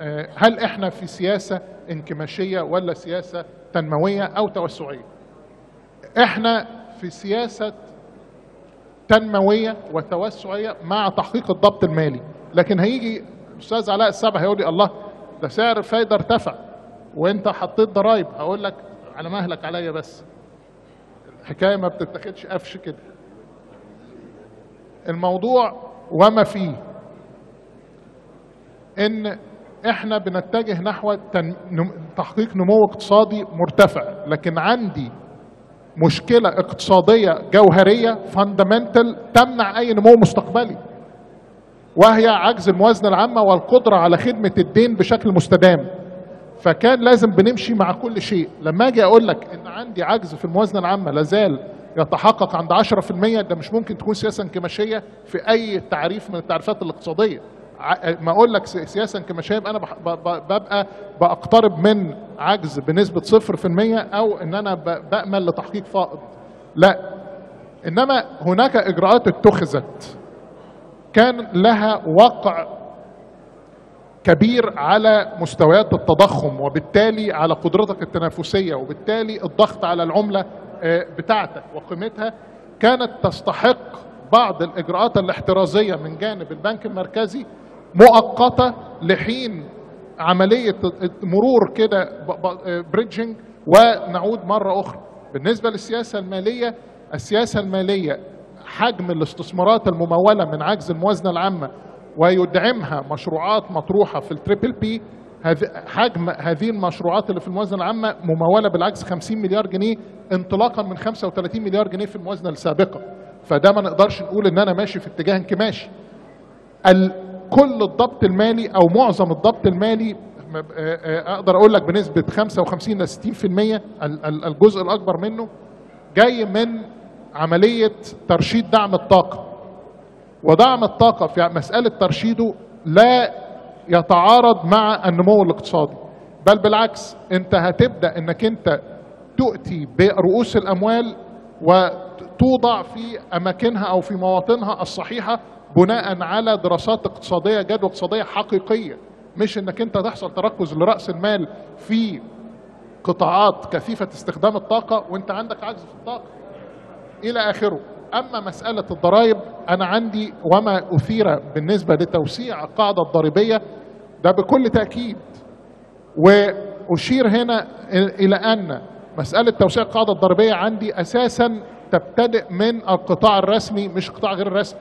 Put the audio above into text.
آه، هل إحنا في سياسة انكماشية ولا سياسة تنموية أو توسعية؟ إحنا في سياسة تنموية وتوسعية مع تحقيق الضبط المالي، لكن هيجي الاستاذ علاء السبع هيقول لي الله ده سعر الفايده ارتفع وأنت حطيت ضرايب هقول لك على مهلك عليا بس. الحكاية ما بتتاخدش قفش كده. الموضوع وما فيه إن إحنا بنتجه نحو. تحقيق نمو اقتصادي مرتفع. لكن عندي مشكلة اقتصادية جوهرية فاندمنتال تمنع أي نمو مستقبلي. وهي عجز الموازنة العامة والقدرة على خدمة الدين بشكل مستدام. فكان لازم بنمشي مع كل شيء. لما أجي أقول لك إن عندي عجز في الموازنة العامة لازال يتحقق عند 10% ده مش ممكن تكون سياسه انكماشيه في أي تعريف من التعريفات الاقتصادية. ع- ما أقول لك سي- سياسه انكماشيه يبقى أنا ببقى بقترب من عجز بنسبة 0% أو إن أنا بأمل لتحقيق فائض. لا إنما هناك إجراءات اتخذت كان لها وقع كبير على مستويات التضخم وبالتالي على قدرتك التنافسية وبالتالي الضغط على العملة آه، بتاعتك وقيمتها كانت تستحق بعض الإجراءات الاحترازية من جانب البنك المركزي مؤقتة لحين عملية مرور كده bridging ونعود مرة أخرى. بالنسبة للسياسة المالية السياسة المالية حجم الاستثمارات الممولة من عجز الموازنة العامة ويدعمها مشروعات مطروحة في ال triple P حجم هذه المشروعات اللي في الموازنة العامة ممولة بالعجز 50 مليار جنيه انطلاقا من 35 مليار جنيه في الموازنة السابقة. فده ما نقدرش نقول إن أنا ماشي في اتجاه انكماشي كل الضبط المالي أو معظم الضبط المالي آه، آه، أقدر أقول لك بنسبة 55 ل 60% ال- ال- الجزء الأكبر منه جاي من عملية ترشيد دعم الطاقة. ودعم الطاقة في مسألة ترشيده لا يتعارض مع النمو الاقتصادي بل بالعكس أنت هتبدأ إنك أنت تؤتي برؤوس الأموال وتوضع في أماكنها أو في مواطنها الصحيحة بناء على دراسات اقتصادية جدوى اقتصادية حقيقية مش إنك أنت تحصل تركز لرأس المال في قطاعات كثيفة استخدام الطاقة وأنت عندك عجز في الطاقة. إلى آخره. أما مسألة الضرائب أنا عندي وما أثير بالنسبة لتوسيع القاعدة الضريبية ده بكل تأكيد. وأشير هنا إلى أن مسألة توسيع القاعدة الضريبية عندي أساسا تبتدئ من القطاع الرسمي مش القطاع غير الرسمي